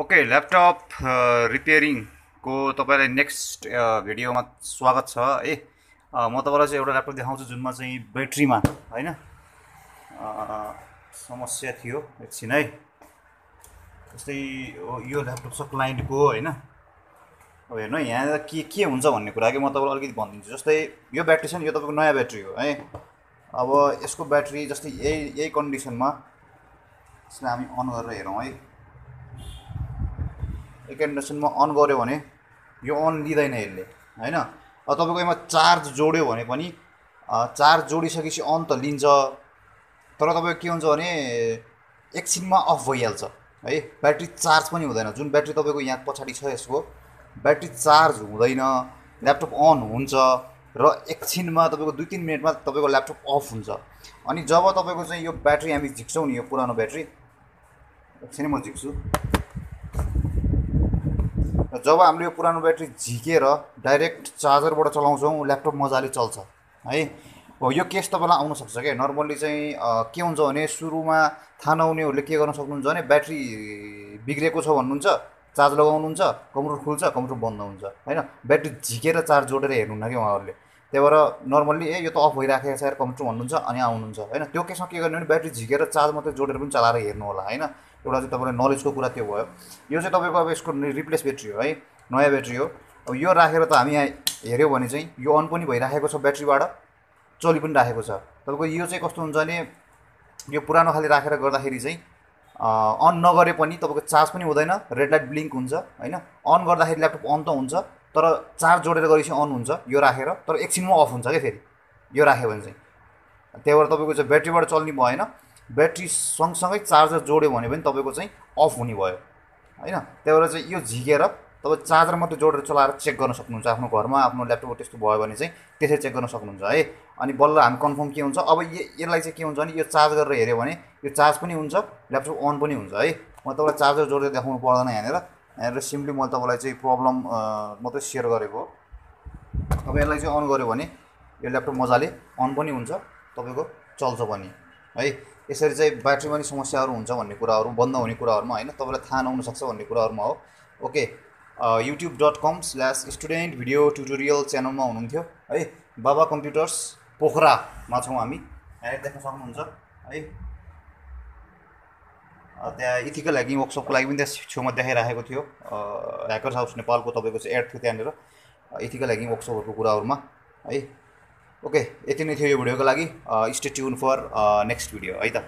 Okay laptop रिपेयरिङको तपाईँलाई next भिडियोमा स्वागत छ। है अ, म तपाईँलाई चाहिँ एउटा ल्यापटप देखाउँछु जुनमा चाहिँ ब्याट्रीमा होइन? समस्या थियो एकछिन है। जस्तै यो- ल्यापटप छ क्लाइन्टको होइन? अब हेर्नु यहाँ के के हुन्छ भन्ने कुरा कि म तपाईँलाई अलिकति भनिदिन्छु। जस्तै यो ब्याट्री छ नि यो तपाईँको नयाँ ब्याट्री हो है? अब यसको ब्याट्री जस्तै यही यही कन्डिसनमा यसलाई हामी अन गरेर हेरौँ है। यो कन्डिसनमा अन गऱ्यो भने यो अन लिँदैन यसले होइन? अब तपाईँको यसमा चार्ज जोड्यो भने पनि चार्ज जोडिसकेपछि अन त लिन्छ तर तपाईँको के हुन्छ भने एकछिनमा अफ भइहाल्छ है? ब्याट्री चार्ज पनि हुँदैन। जुन ब्याट्री तपाईँको यहाँ पछाडि छ यसको ब्याट्री चार्ज हुँदैन ल्यापटप अन हुन्छ र एकछिनमा तपाईँको दुई तिन मिनटमा तपाईँको ल्यापटप अफ हुन्छ। अनि जब तपाईँको चाहिँ यो ब्याट्री हामी झिक्छौँ नि यो पुरानो ब्याट्री एकछिनै म झिक्छु। जब हामीले यो पुरानो ब्याट्री झिकेर डाइरेक्ट चार्जरबाट चलाउँछौँ ल्यापटप मजाले चल्छ है? हो यो केस तपाईँलाई आउनसक्छ क्या? नर्मल्ली चाहिँ के हुन्छ भने सुरुमा थाहा नहुनेहरूले के गर्न सक्नुहुन्छ भने ब्याट्री बिग्रेको छ भन्नुहुन्छ चार्ज लगाउनुहुन्छ कम्प्युटर खुल्छ कम्प्युटर बन्द हुन्छ होइन? ब्याट्री झिकेर चार्ज जोडेर हेर्नुहुन्न कि उहाँहरूले? त्यही भएर नर्मल्ली ए यो त अफ भइराखेको छ कम्प्युटर भन्नुहुन्छ अनि आउनुहुन्छ होइन? त्यो केसमा के गर्ने भने ब्याट्री झिकेर चार्ज मात्रै जोडेर पनि चलाएर हेर्नु होला होइन? एउटा चाहिँ तपाईँलाई नलेजको कुरा त्यो भयो यो चाहिँ तपाईँको अब यसको रिप्लेस ब्याट्री हो है नयाँ ब्याट्री हो अब यो राखेर त हामी यहाँ हेऱ्यौँ भने चाहिँ यो अन पनि भइराखेको छ ब्याट्रीबाट चलि पनि राखेको छ तपाईँको यो चाहिँ कस्तो हुन्छ भने यो पुरानो खाले राखेर गर्दाखेरि चाहिँ अन नगरे पनि तपाईँको चार्ज पनि हुँदैन रेड लाइट ब्लिङ्क हुन्छ होइन अन गर्दाखेरि ल्यापटप अन त हुन्छ तर चार्ज जोडेर गरेपछि अन हुन्छ यो राखेर तर एकछिनमा अफ हुन्छ क्या फेरि यो राख्यो भने चाहिँ त्यही भएर तपाईँको चाहिँ ब्याट्रीबाट चल्ने भएन ब्याट्री सँगसँगै चार्जर जोड्यो भने पनि तपाईँको चाहिँ अफ हुने भयो। होइन? त्यही भएर चाहिँ यो झिकेर तपाईँ चार्जर मात्रै जोडेर चलाएर चेक गर्न सक्नुहुन्छ आफ्नो घरमा आफ्नो ल्यापटप त्यस्तो भयो भने चाहिँ त्यसरी चेक गर्न सक्नुहुन्छ है। अनि बल्ल हामी कन्फर्म के हुन्छ? अब यसलाई चाहिँ के हुन्छ भने यो चार्ज गरेर हेऱ्यो भने यो चार्ज पनि हुन्छ ल्यापटप अन पनि हुन्छ है। म तपाईँलाई चार्जर जोडेर देखाउनु पर्दैन यहाँनिर। यहाँनिर सिम्पली मैले तपाईँलाई चाहिँ प्रब्लम मात्रै सेयर गरेको हो। अब यसलाई चाहिँ अन गऱ्यो भने यो ल्यापटप मजाले अन पनि हुन्छ तपाईँको चल्छ पनि। है? यसरी चाहिँ ब्याट्रीमा पनि समस्याहरू हुन्छ भन्ने कुराहरू बन्द हुने कुराहरूमा होइन? तपाईँलाई थाहा नहुनसक्छ भन्ने कुराहरूमा हो। Okay YouTube dot com slash student video tutorial च्यानलमा हुनुहुन्थ्यो है? बाबा कम्प्युटर्स पोखरामा छौँ हामी। यहाँ देख्न सक्नुहुन्छ है? त्यहाँ इथिकल ह्याकिङ वर्कसपको लागि पनि त्यहाँ छेउमा देखाइराखेको थियो। ह्याकर्स हाउस नेपालको तपाईँको चाहिँ एड थियो त्यहाँनिर। इथिकल ह्याकिङ वर्कसपहरूको कुराहरूमा है? ओके यति नै थियो यो भिडियोको लागि। Stay tune for next video है त?